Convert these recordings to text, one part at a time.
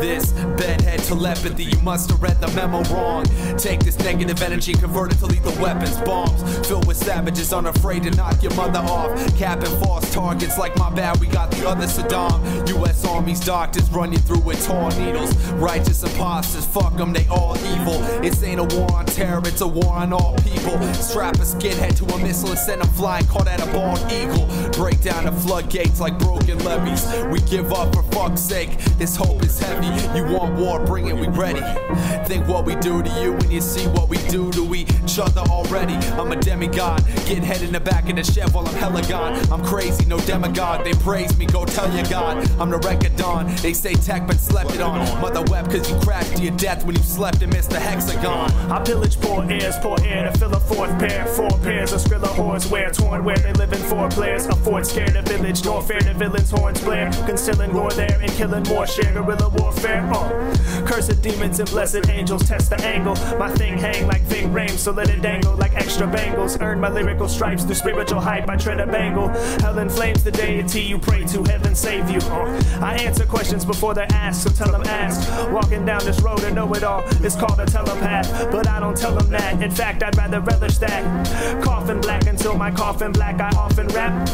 this telepathy. You must have read the memo wrong. Take this negative energy, convert it to lethal weapons. Bombs filled with savages, unafraid to knock your mother off. Capping false targets like my bad, we got the other Saddam. U.S. Army's doctors run you through with torn needles. Righteous imposters, fuck them, they all evil. This ain't a war on terror, it's a war on all people. Strap a skinhead to a missile and send him flying, caught at a bald eagle. Break down the floodgates like broken levees. We give up for fuck's sake, this hope is heavy. You want war, bring it, we ready. Think what we do to you when you see what we do to each other already. I'm a demigod, get head in the back of the Chev while I'm hella gone. I'm crazy, no demagogue. They praise me, go tell your God. I'm the wreck of dawn. They say tech, but slept it on. Mother web, cause you crashed to your death when you slept and missed the hexagon. I pillage poor ears, poor air to fill a fourth pair. Four pairs of skrilla whores wear torn where they live in four players. A fort scared a village, nor fair the villains horns blare. Concealing gore there and killing more share guerrilla warfare. Uh. Cursed demons and blessed angels test the angle. My thing hang like Ving Rhames, so let it dangle like extra bangles. Earn my lyrical stripes through spiritual hype. I tread a bangle. Hell inflames the deity you pray to. Heaven save you. Uh. I answer questions before they're asked, so tell them ask. Walking down this road and know it all. It's called a telepath, but I don't tell them that. In fact, I'd rather relish that. Coffin black until my coffin black. I often rap.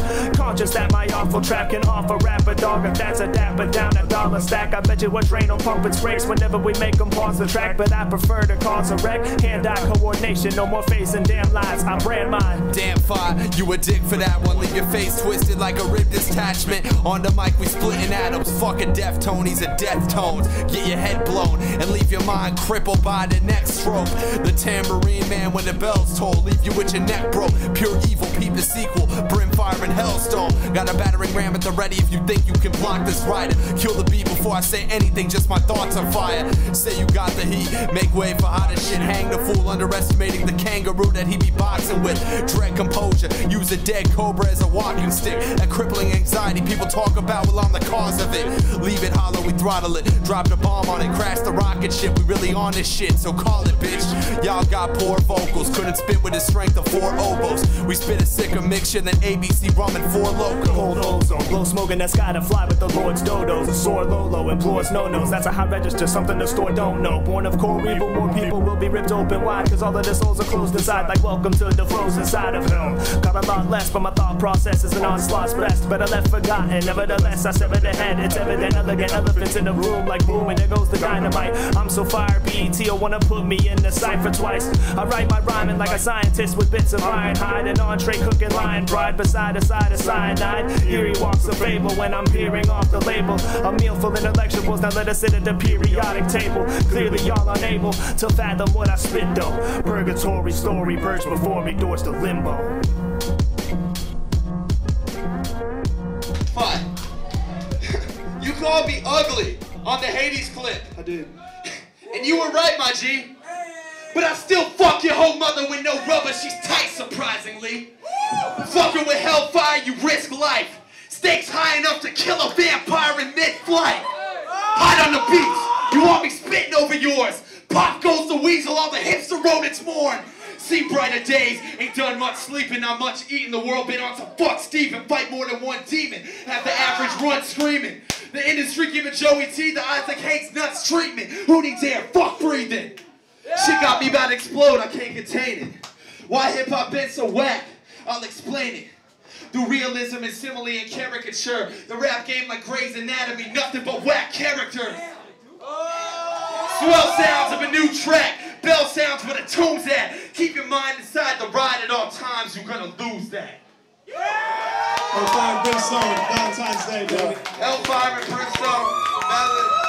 Conscious that my awful trap can offer rap a dog if that's a dapper down a dollar stack. I bet you what rain on pump and sprays whenever we make them pause the track. But I prefer to cause a wreck. Hand eye coordination, no more facing damn lies. I brand mine. Damn fire, you a dick for that one. Leave your face twisted like a rib detachment. On the mic, we splitting atoms. Fucking Deftones and death tones. Get your head blown and leave your mind crippled by the next stroke. The tambourine man when the bells toll. Leave you with your neck broke. Pure evil, peep the sequel. Brimfire and Hellstone. Got a battering ram at the ready if you think you can block this rider. Kill the beat before I say anything, just my thoughts on fire. Say you got the heat, make way for hotter shit. Hang the fool underestimating the kangaroo that he be boxing with. Dread composure, use a dead cobra as a walking stick. That crippling anxiety people talk about, well, I'm the cause of it. Leave it hollow, we throttle it. Drop the bomb on it, crash the rocket ship. We really on this shit, so call it, bitch. Y'all got poor vocals, couldn't spit with the strength of four oboes. We spit a sicker mixture than ABC rum and Four Loko. Cold ozone, blow smoke in that sky to fly with the Lord's dodos. A sore Lolo implores no nos. That's a high register, something the store don't know. Born of core evil, more people will be ripped open wide. Cause all of the souls are closed inside, like welcome to the frozen side of hell. Got a lot less, but my thought process is an onslaught's blessed. Better left forgotten. Nevertheless, I severed the head. It's evident, elegant elephants in the room, like boom, and there goes the dynamite. I'm so fire, BET, will wanna put me in the cipher twice. I write my rhyming like a scientist with bits of iron hide. An entree cooking lion bride beside a side of cyanide. Eerie walks of fable when I'm peering off the label. A meal full intellectuals, now let us sit at the periodic table. Clearly, y'all unable to fathom what I spit though. Purgatory story, birds before me, doors to limbo. Fine. you called me ugly on the Hades clip. I did. And you were right, my G. But I still fuck your whole mother with no rubber, she's tight, surprisingly. Fucking with hellfire, you risk life. Stakes high enough to kill a vampire in mid-flight. Hide on the beach, you want me spitting over yours. Pop goes the weasel, all the hipster rodents mourn. See brighter days, ain't done much sleeping, not much eating. The world been on some fuck Steve and fight more than one demon. Have the average run screaming. The industry giving Joey T the Isaac Hayes nuts treatment. Who needs air? Fuck breathing. Shit got me about to explode, I can't contain it. Why hip hop been so whack? I'll explain it. Through realism and simile and caricature, the rap game like Grey's Anatomy, nothing but whack characters. Swell sounds of a new track, bell sounds where the tune's at. Keep your mind inside the ride at all times, you're gonna lose that. Hellfire and Brimstone, Valentine's Day, baby. Hellfire and Brimstone.